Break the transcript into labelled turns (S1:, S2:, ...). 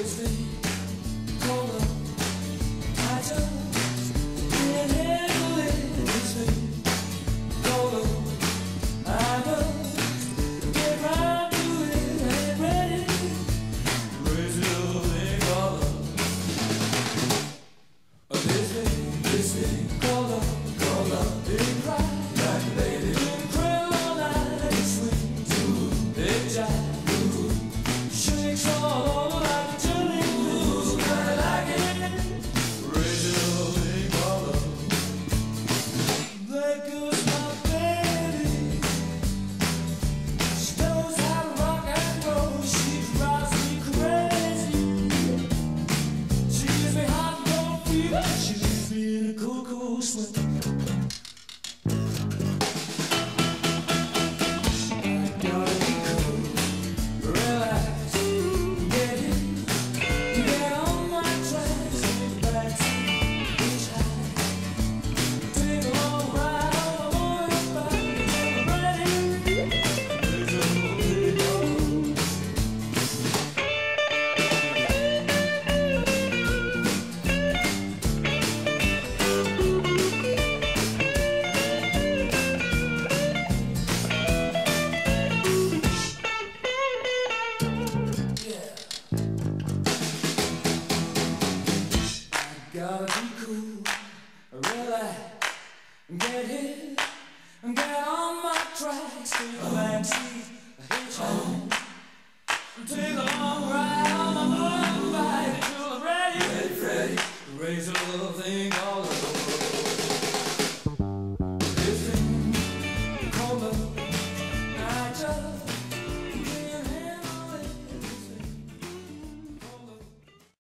S1: always been. She leaves me in a cold, cold sweat. gotta be cool, relax, get hit, get on my tracks, get see.